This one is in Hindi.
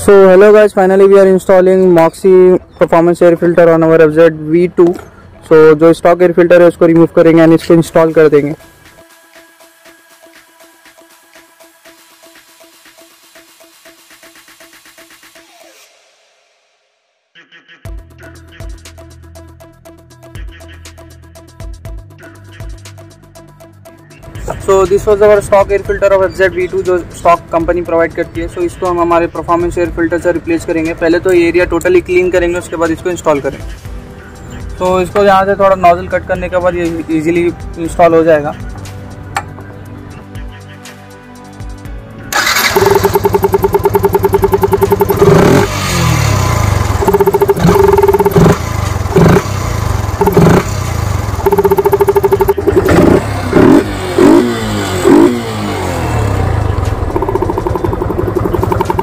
So hello guys finally we are installing Moxi performance air filter on our FZ V two so जो स्टॉक एयर फ़िल्टर है, उसको रिमूव करेंगे एंड इसको इंस्टॉल कर देंगे। So this was our stock air filter of FZ V two जो स्टॉक कंपनी प्रोवाइड करती है। सो so, इसको हम हमारे परफॉर्मेंस एयर फ़िल्टर से रिप्लेस करेंगे। पहले तो ये एरिया टोटली क्लीन करेंगे उसके बाद इसको इंस्टॉल करेंगे। तो so, इसको यहाँ से थोड़ा नॉजल कट करने के बाद ये ईजिली इंस्टॉल हो जाएगा।